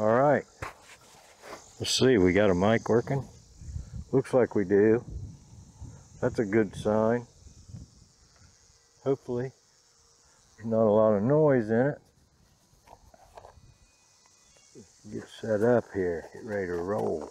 All right. Let's see, we got a mic working? Looks like we do. That's a good sign. Hopefully, there's not a lot of noise in it. Get set up here, get ready to roll.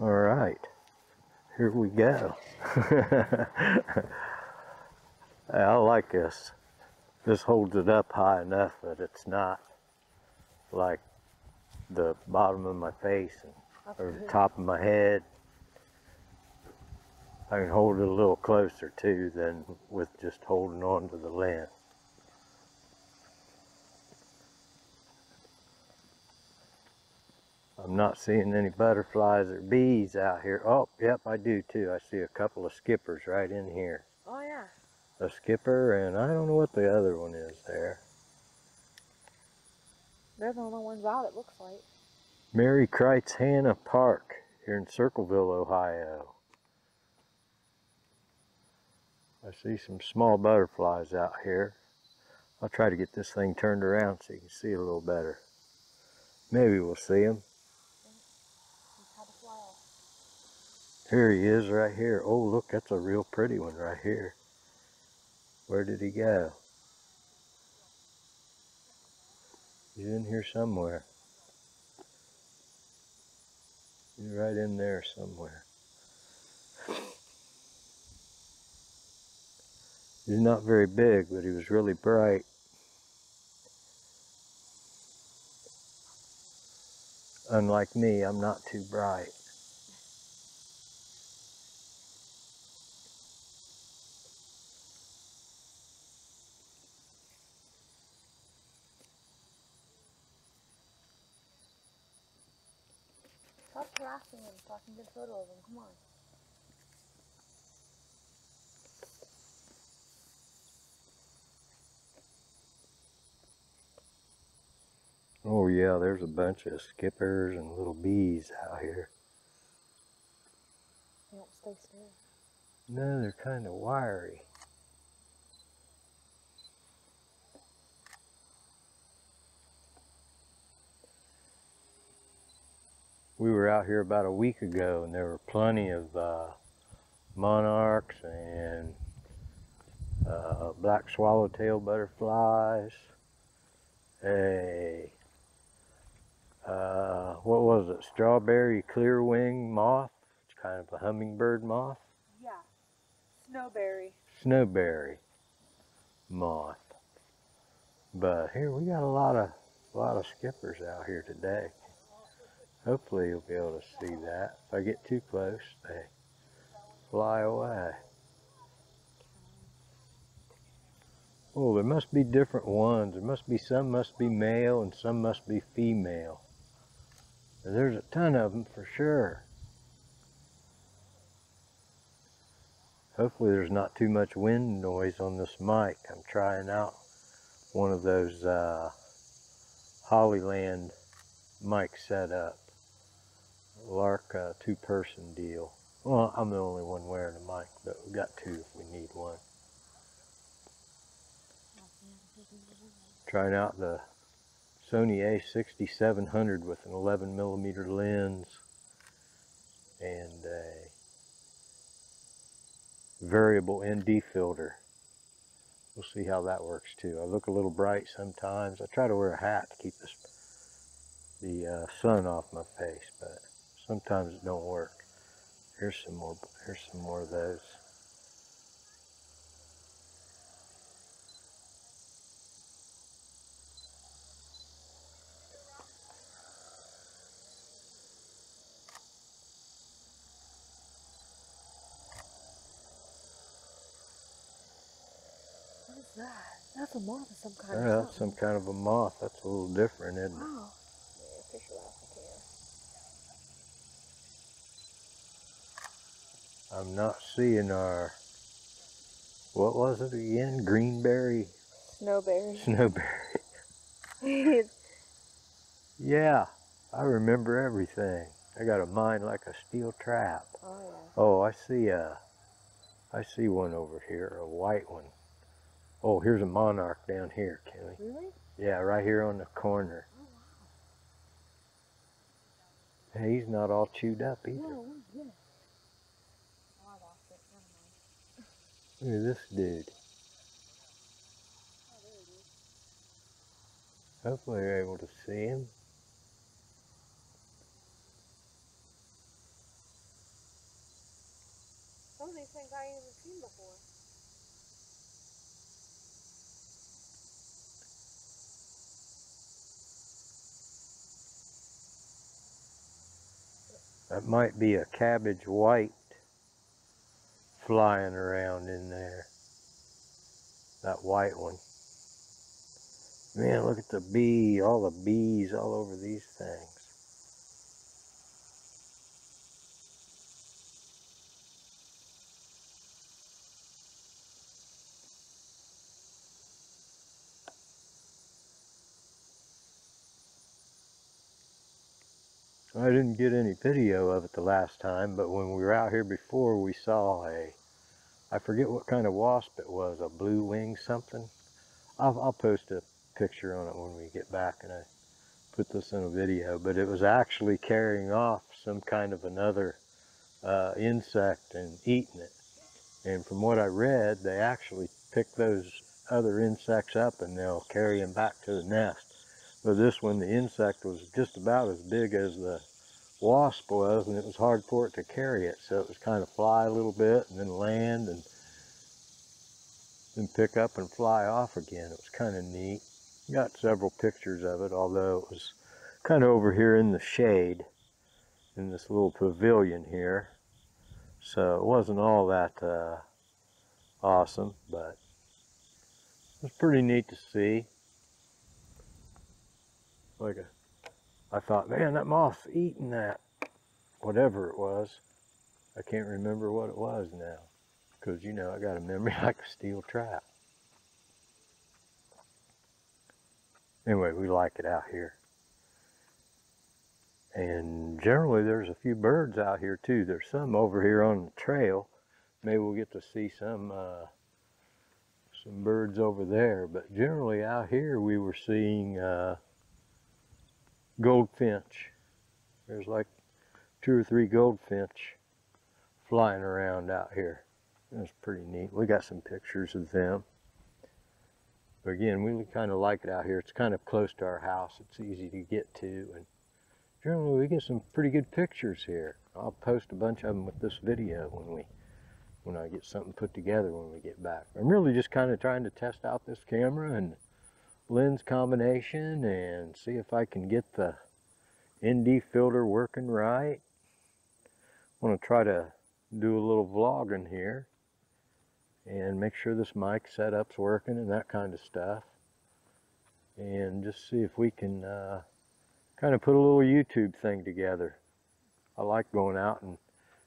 All right, here we go. I like this. This holds it up high enough that it's not like the bottom of my face and, or the top of my head. I can hold it a little closer too than with just holding on to the lens. I'm not seeing any butterflies or bees out here. Oh, yep, I do too. I see a couple of skippers right in here. Oh yeah. A skipper, and I don't know what the other one is there. They're the only ones out, it looks like. Mary Crites Hanna Park here in Circleville, Ohio. I see some small butterflies out here. I'll try to get this thing turned around so you can see it a little better. Maybe we'll see them. He's had a fly off. Here he is right here. Oh, look, that's a real pretty one right here. Where did he go? He's in here somewhere. He's right in there somewhere. He's not very big, but he was really bright. Unlike me, I'm not too bright. Stop harassing him so I can get a photo of him. Come on. Oh yeah, there's a bunch of skippers and little bees out here. They don't stay still. No, they're kind of wiry. We were out here about a week ago and there were plenty of uh, monarchs and uh, black swallowtail butterflies. A, uh, what was it, strawberry clearwing moth? It's kind of a hummingbird moth. Yeah. Snowberry. snowberry moth. But here we got a lot of a lot of skippers out here today. Hopefully you'll be able to see that. If I get too close, they fly away. Oh, there must be different ones. There must be some must be male and some must be female. There's a ton of them for sure. Hopefully there's not too much wind noise on this mic. I'm trying out one of those uh, Hollyland mic setup. Lark uh, two-person deal. Well, I'm the only one wearing a mic, but we got two if we need one. Trying out the Sony A6700 with an 11 millimeter lens and a variable ND filter. We'll see how that works too. I look a little bright sometimes. I try to wear a hat to keep the uh, sun off my face, but sometimes it don't work. Here's some more. Here's some more of those. What is that? That's a moth of some kind. Yeah, that's some kind of a moth. That's a little different, isn't it? Wow. Yeah, fish it out if I can. I'm not seeing our. What was it again? Greenberry Snowberry. snowberry. Yeah, I remember everything. I got a mind like a steel trap. Oh yeah. Oh, I see a, I see one over here, a white one. Oh, here's a monarch down here, Kelly. Really? Yeah, right here on the corner. Oh wow. Hey, he's not all chewed up either. No, where's this? Oh, I lost it. Never mind. Look at this dude. There it is. Hopefully you're able to see him. Some of these things I ain't even seen before. That might be a cabbage white flying around in there. That white one. Man, look at the bee, all the bees all over these things. I didn't get any video of it the last time, but when we were out here before, we saw a, I forget what kind of wasp it was, a blue wing something. I'll, I'll post a picture on it when we get back and I put this in a video, but it was actually carrying off some kind of another uh, insect and eating it. And from what I read, they actually pick those other insects up and they'll carry them back to the nest. But this one, the insect was just about as big as the wasp was, and it was hard for it to carry it. So it was kind of fly a little bit and then land and then pick up and fly off again. It was kind of neat. Got several pictures of it, although it was kind of over here in the shade in this little pavilion here. So it wasn't all that uh, awesome, but it was pretty neat to see like a, I thought, man, that moth's eating that, whatever it was. I can't remember what it was now, because you know I got a memory like a steel trap. Anyway, we like it out here. And generally there's a few birds out here too. There's some over here on the trail. Maybe we'll get to see some uh, some birds over there. But generally out here we were seeing uh, goldfinch. There's like two or three goldfinch flying around out here. That's pretty neat. We got some pictures of them. But again, we kind of like it out here. It's kind of close to our house. It's easy to get to. And generally we get some pretty good pictures here. I'll post a bunch of them with this video when we when I get something put together when we get back. I'm really just kind of trying to test out this camera and lens combination and see if I can get the ND filter working right. I want to try to do a little vlogging here and make sure this mic setup's working and that kind of stuff and just see if we can uh, kind of put a little YouTube thing together. I like going out and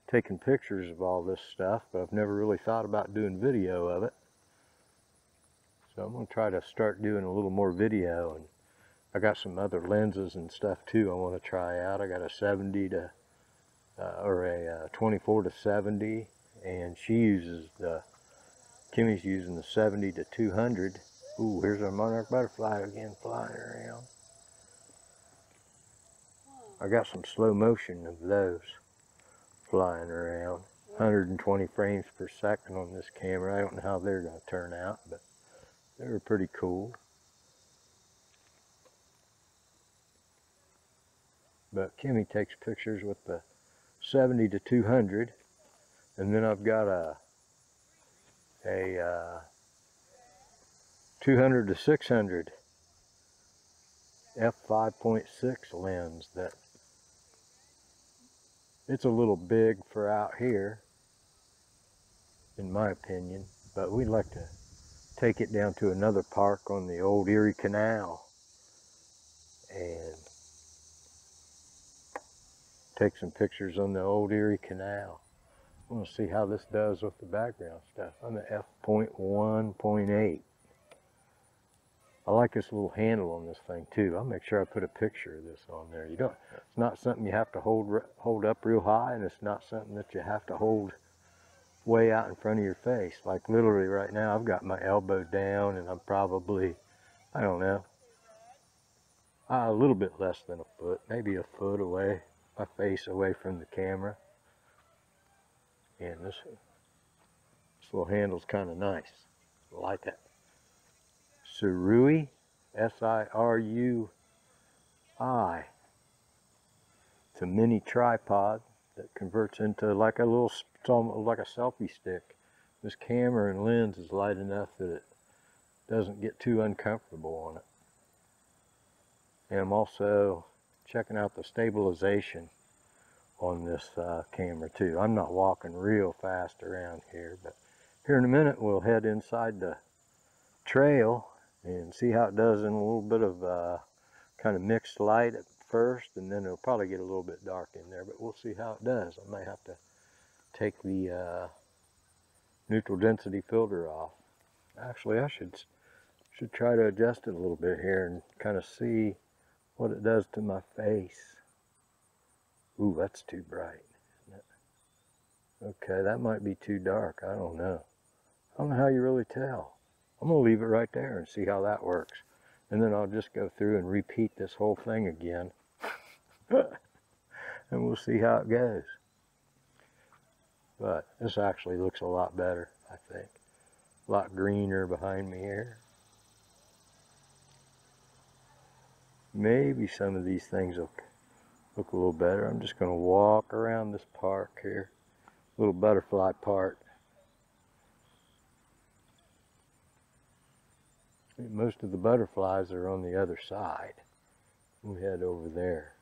taking pictures of all this stuff but I've never really thought about doing video of it. So I'm going to try to start doing a little more video and I got some other lenses and stuff too I want to try out. I got a 70 to uh, or a uh, 24 to 70 and she uses the Kimmy's using the 70 to 200. Ooh, here's our monarch butterfly again flying around. I got some slow motion of those flying around. 120 frames per second on this camera. I don't know how they're going to turn out, but they were pretty cool. But Kimmy takes pictures with the 70 to 200. And then I've got a, a uh, 200 to 600 f5.6 lens that it's a little big for out here in my opinion but we'd like to take it down to another park on the old Erie Canal and take some pictures on the old Erie Canal. I want to see how this does with the background stuff. I'm at f.1.8. I like this little handle on this thing too. I'll make sure I put a picture of this on there. You don't. It's not something you have to hold hold up real high, and it's not something that you have to hold way out in front of your face. Like literally right now, I've got my elbow down, and I'm probably, I don't know, a little bit less than a foot, maybe a foot away, my face away from the camera. And this this little handle's kind of nice. I like it. SIRUI, S-I-R-U-I. It's a mini tripod that converts into like a little, it's almost like a selfie stick. This camera and lens is light enough that it doesn't get too uncomfortable on it. And I'm also checking out the stabilization on this uh, camera too. I'm not walking real fast around here, but here in a minute we'll head inside the trail and see how it does in a little bit of uh, kind of mixed light at first, and then it'll probably get a little bit dark in there, but we'll see how it does. I may have to take the uh, neutral density filter off. Actually, I should should try to adjust it a little bit here and kind of see what it does to my face. Ooh, that's too bright. Okay, that might be too dark. I don't know. I don't know how you really tell. I'm gonna leave it right there and see how that works. And then I'll just go through and repeat this whole thing again. and we'll see how it goes. But this actually looks a lot better, I think. A lot greener behind me here. Maybe some of these things will look a little better. I'm just gonna walk around this park here. Little butterfly park. Most of the butterflies are on the other side. We'll head over there.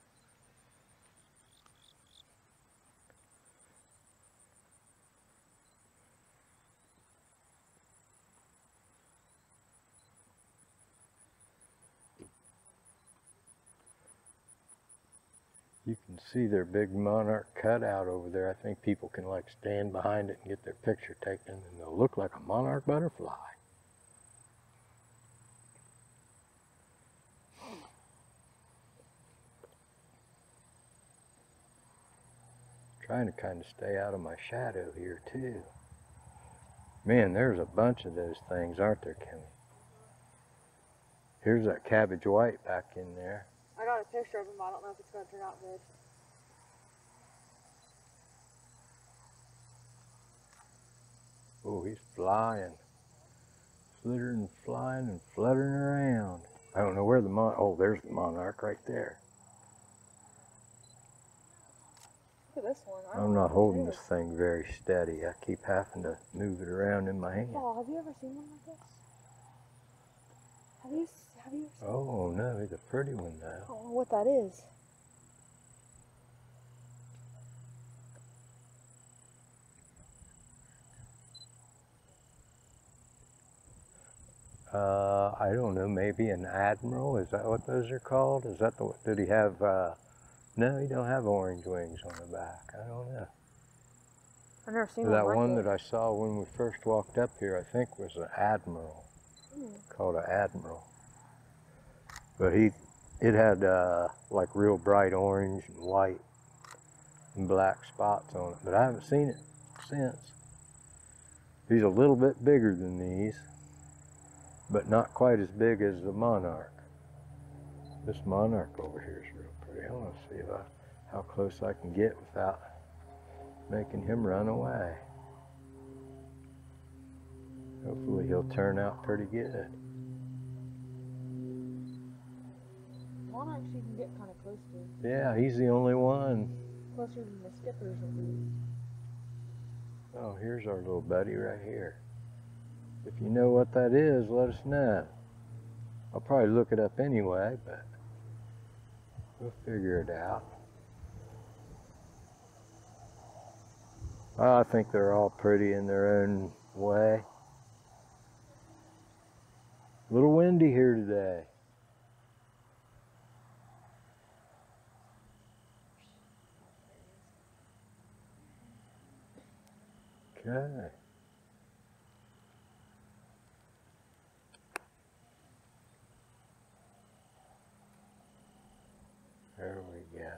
You see their big monarch cutout over there. I think people can like stand behind it and get their picture taken and they'll look like a monarch butterfly. Trying to kind of stay out of my shadow here too. Man, there's a bunch of those things, aren't there, Kimmy? Here's that cabbage white back in there. I got a picture of him, I don't know if it's gonna turn out good. Oh, he's flying. Flittering, flying, and fluttering around. I don't know where the mon. Oh, there's the monarch right there. Look at this one. I I'm not holding this thing very steady. I keep having to move it around in my hand. Oh, have you ever seen one like this? Have you? Have you? Seen Oh no, he's a pretty one now. I don't know what that is. Uh, I don't know. Maybe an admiral. Is that what those are called? Is that the? Did he have? Uh, no, he don't have orange wings on the back. I don't know. I've never seen that one one that I saw when we first walked up here, I think was an admiral. Hmm. called an admiral. But he, it had uh, like real bright orange and white and black spots on it. But I haven't seen it since. He's a little bit bigger than these, but not quite as big as the monarch. This monarch over here is real pretty. I want to see if I, how close I can get without making him run away. Hopefully he'll turn out pretty good. Monarchs you can get kind of close to, Yeah, he's the only one. closer than the skippers at least. Oh, here's our little buddy right here. If you know what that is, let us know. I'll probably look it up anyway, but we'll figure it out. I think they're all pretty in their own way. A little windy here today. Okay. There we go.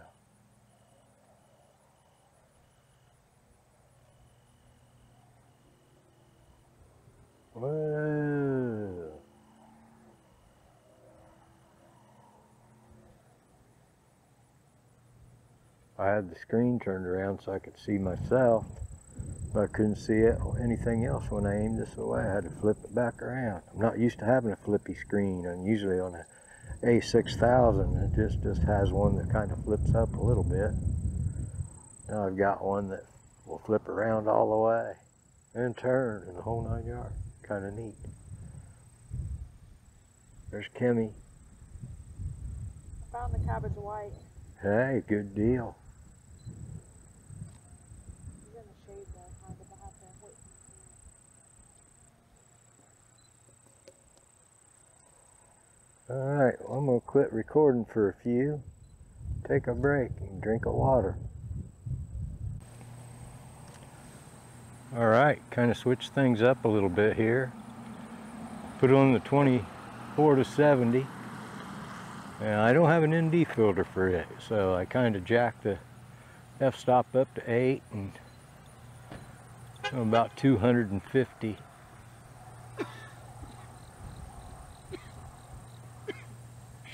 Whoa. I had the screen turned around so I could see myself, but I couldn't see it anything else when I aimed this away. I had to flip it back around. I'm not used to having a flippy screen, and usually on a A6000 it just just has one that kind of flips up a little bit. Now I've got one that will flip around all the way and turn in the whole nine yards. Kind of neat. There's Kimmy. I found the cabbage white. Hey, good deal. He's in the shade though, kind of. I have to wait for him to All right, well, I'm gonna quit recording for a few. Take a break and drink a water. All right, kind of switch things up a little bit here. Put on the 24 to 70. And I don't have an ND filter for it, so I kind of jacked the f-stop up to 8 and about 250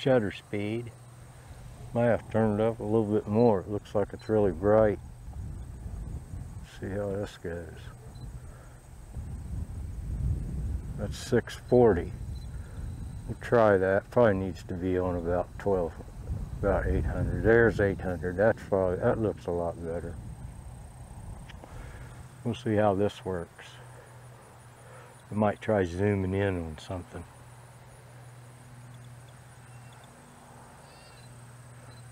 shutter speed. Might have turned it up a little bit more. It looks like it's really bright. See how this goes. That's 640. We'll try that. Probably needs to be on about 12, about 800. There's 800. That's probably, that looks a lot better. We'll see how this works. I might try zooming in on something.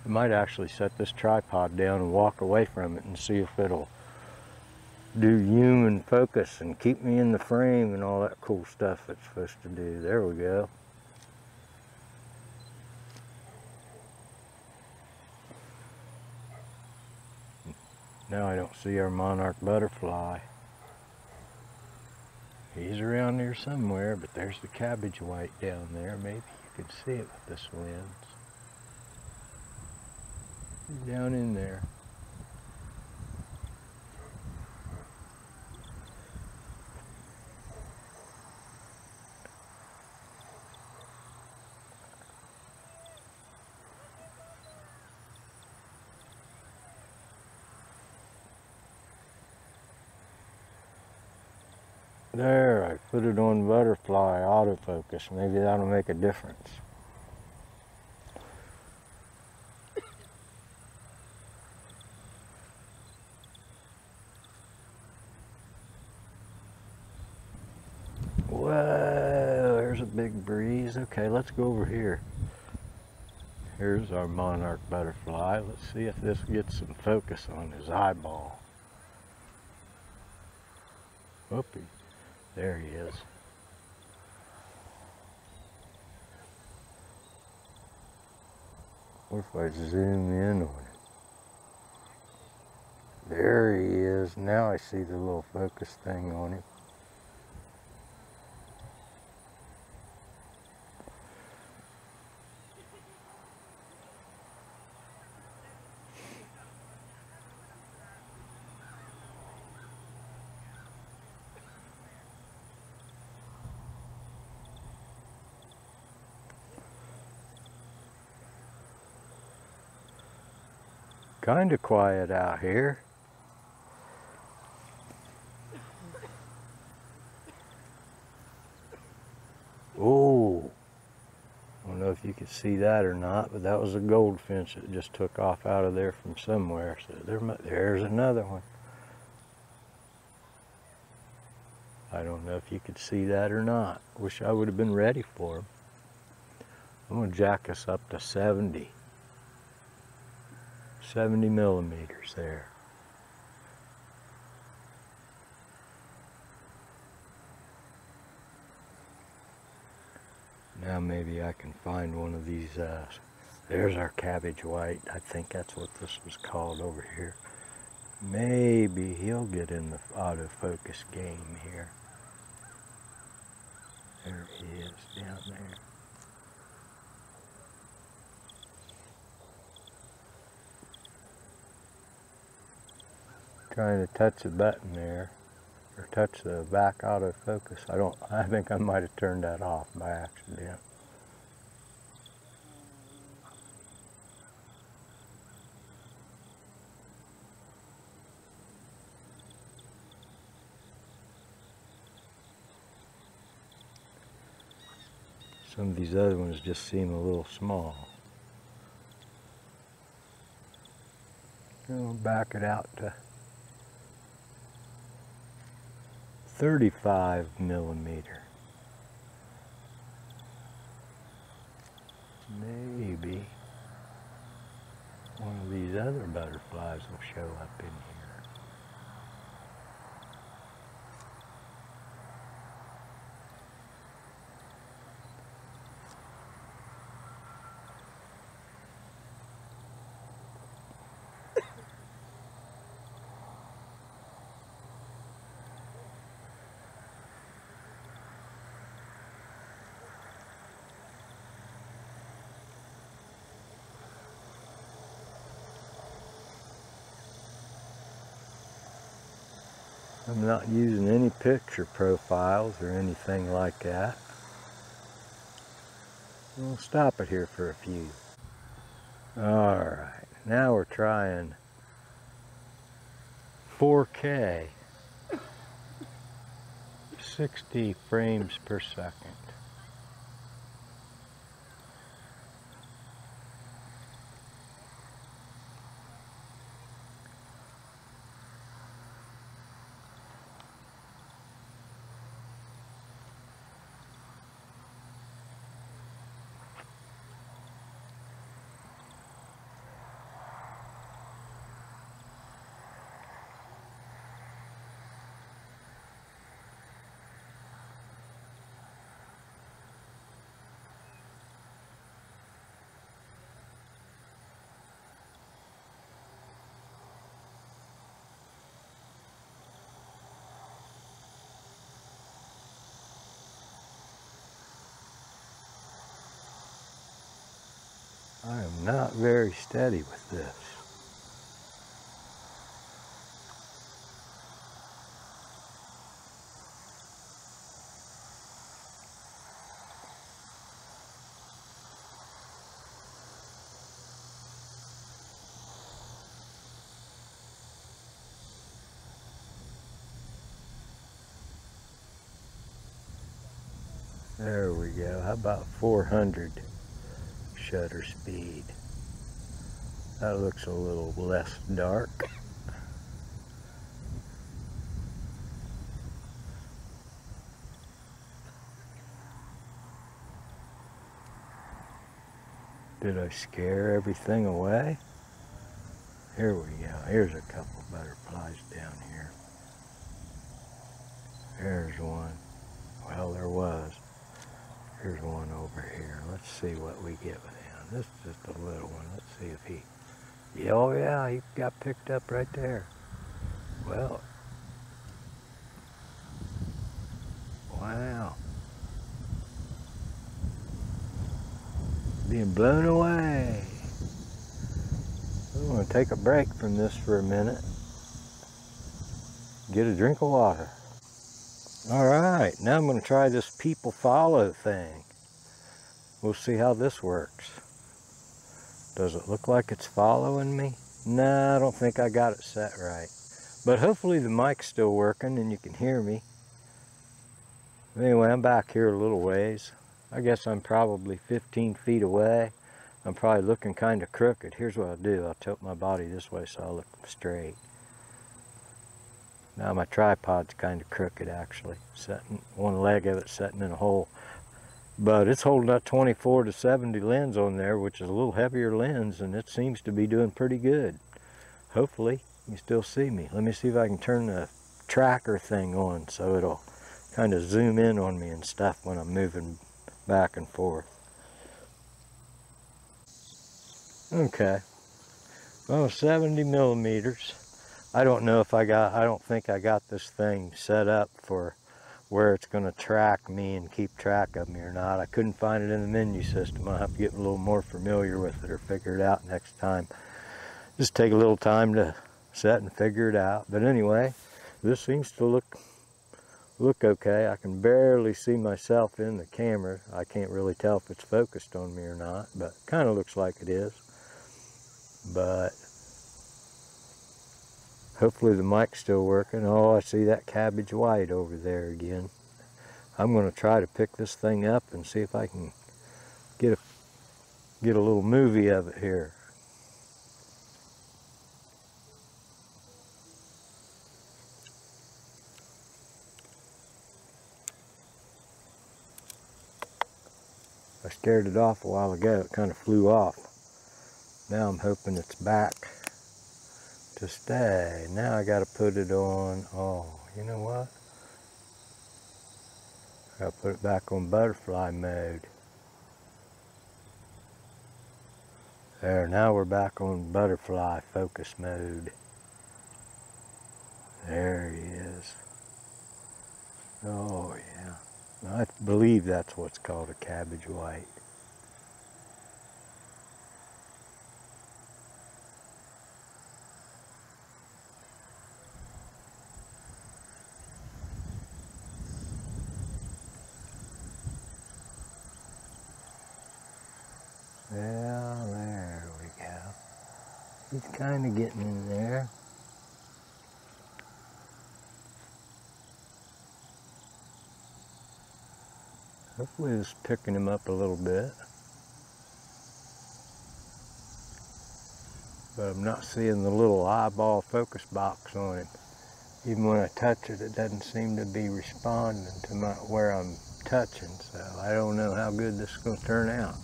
I might actually set this tripod down and walk away from it and see if it'll do human focus and keep me in the frame and all that cool stuff it's supposed to do. There we go. Now I don't see our monarch butterfly. He's around here somewhere, but there's the cabbage white down there. Maybe you can see it with this lens. Down in there. There, I put it on butterfly autofocus. Maybe that'll make a difference. Whoa, there's a big breeze. Okay, let's go over here. Here's our monarch butterfly. Let's see if this gets some focus on his eyeball. Whoopee. There he is. What if I zoom in on him? There he is. Now I see the little focus thing on him. Kind of quiet out here. Oh, I don't know if you could see that or not, but that was a goldfinch that just took off out of there from somewhere. So there, there's another one. I don't know if you could see that or not. Wish I would have been ready for him. I'm gonna jack us up to 70. 70 millimeters there. Now maybe I can find one of these, uh, there's our cabbage white. I think that's what this was called over here. Maybe he'll get in the autofocus game here. There he is down there. Trying to touch the button there, or touch the back autofocus. I don't, I think I might have turned that off by accident. Some of these other ones just seem a little small. I'll back it out to 35 millimeter. Maybe one of these other butterflies will show up in here. I'm not using any picture profiles or anything like that. We'll stop it here for a few. Alright, now we're trying 4K 60 frames per second. I am not very steady with this. There we go. How about 400 shutter speed? That looks a little less dark. Did I scare everything away? Here we go. Here's a couple butterflies down here. There's one. Well, there was. Here's one over here. See what we get with him. This is just a little one. Let's see if he. Oh yeah, he got picked up right there. Well. Wow. Being blown away. I'm going to take a break from this for a minute. Get a drink of water. All right, now I'm going to try this people follow thing. We'll see how this works. Does it look like it's following me? No, I don't think I got it set right. But hopefully the mic's still working and you can hear me. Anyway, I'm back here a little ways. I guess I'm probably 15 feet away. I'm probably looking kind of crooked. Here's what I'll do. I'll tilt my body this way so I look straight. Now my tripod's kind of crooked actually. Setting, one leg of it sitting in a hole. But it's holding that 24 to 70 lens on there, which is a little heavier lens, and it seems to be doing pretty good. Hopefully, you still see me. Let me see if I can turn the tracker thing on so it'll kind of zoom in on me and stuff when I'm moving back and forth. Okay. Well, 70 millimeters. I don't know if I got, I don't think I got this thing set up for where it's going to track me and keep track of me or not. I couldn't find it in the menu system. I'll have to get a little more familiar with it or figure it out next time. Just take a little time to set and figure it out. But anyway, this seems to look look okay. I can barely see myself in the camera. I can't really tell if it's focused on me or not, but kind of looks like it is. But hopefully the mic's still working. Oh, I see that cabbage white over there again. I'm going to try to pick this thing up and see if I can get a get a little movie of it here. I scared it off a while ago. It kind of flew off. Now I'm hoping it's back to stay. Now I got to put it on. Oh, you know what? I'll put it back on butterfly mode. There, now we're back on butterfly focus mode. There he is. Oh yeah. I believe that's what's called a cabbage white. Yeah, there we go. He's kind of getting in there. Hopefully it's picking him up a little bit. But I'm not seeing the little eyeball focus box on him. Even when I touch it, it doesn't seem to be responding to my, where I'm touching. So I don't know how good this is going to turn out.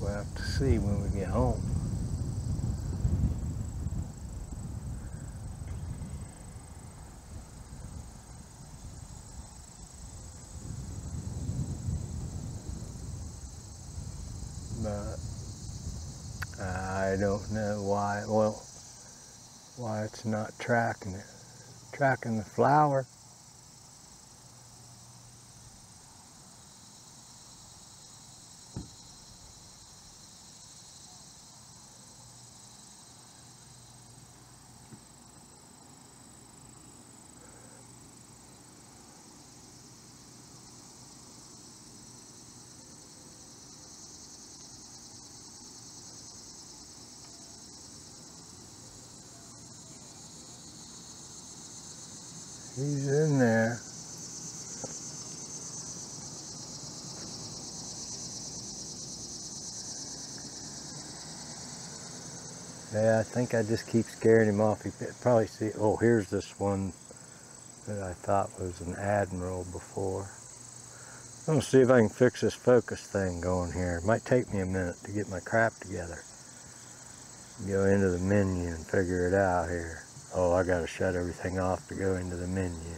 We'll have to see when we get home. But I don't know why, well, why it's not tracking it. Tracking the flower. He's in there. Yeah, I think I just keep scaring him off. He probably see. Oh, here's this one that I thought was an admiral before. I'm gonna see if I can fix this focus thing going here. It might take me a minute to get my crap together. Go into the menu and figure it out here. Oh, I gotta shut everything off to go into the menu.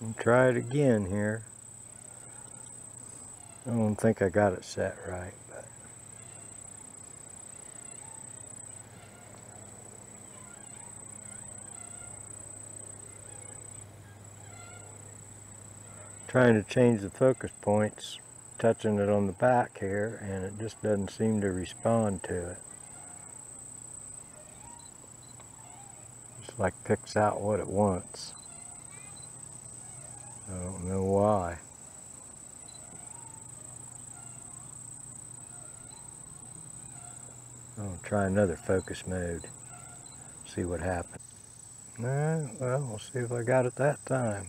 And try it again here. I don't think I got it set right, but trying to change the focus points, touching it on the back here, and it just doesn't seem to respond to it. Just like picks out what it wants. I don't know why. I'll try another focus mode, see what happens. Well, we'll see if I got it that time.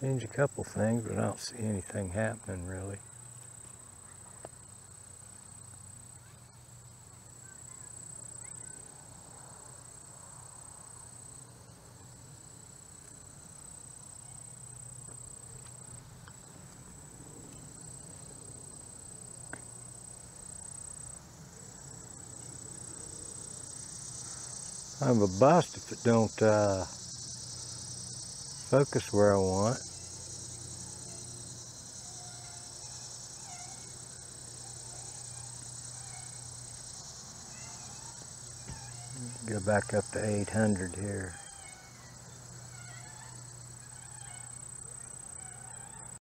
Change a couple things, but I don't see anything happening really. I'm a bust if it don't uh, focus where I want. Go back up to 800 here.